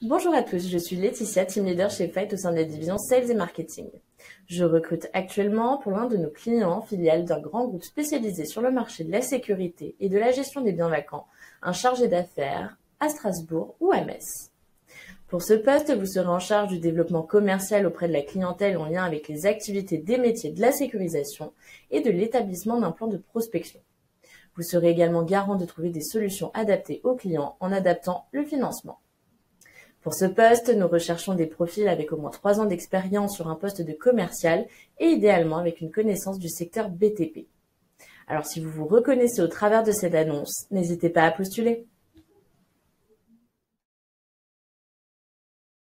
Bonjour à tous, je suis Laetitia, team leader chez Fight au sein de la division Sales et Marketing. Je recrute actuellement pour l'un de nos clients, filiale d'un grand groupe spécialisé sur le marché de la sécurité et de la gestion des biens vacants, un chargé d'affaires à Strasbourg ou à Metz. Pour ce poste, vous serez en charge du développement commercial auprès de la clientèle en lien avec les activités des métiers de la sécurisation et de l'établissement d'un plan de prospection. Vous serez également garant de trouver des solutions adaptées aux clients en adaptant le financement. Pour ce poste, nous recherchons des profils avec au moins trois ans d'expérience sur un poste de commercial et idéalement avec une connaissance du secteur BTP. Alors si vous vous reconnaissez au travers de cette annonce, n'hésitez pas à postuler.